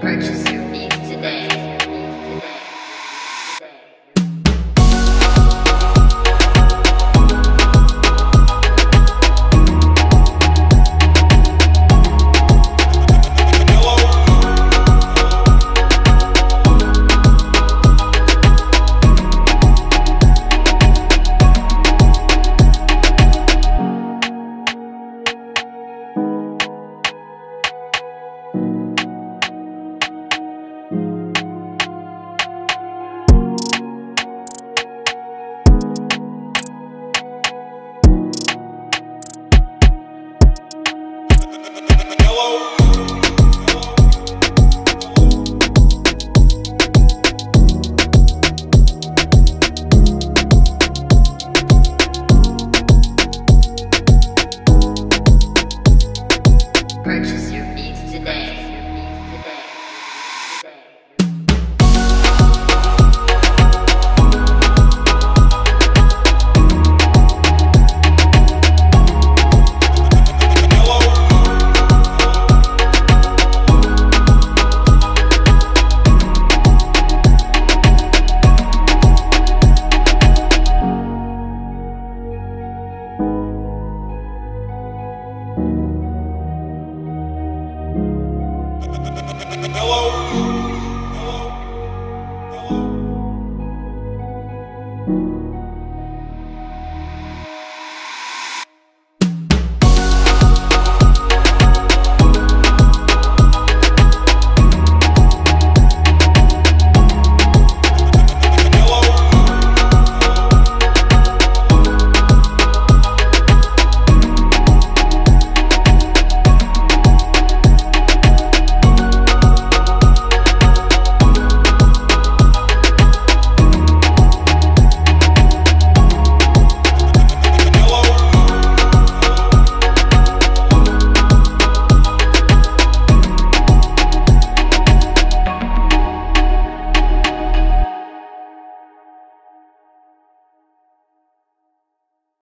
Purchase Hello.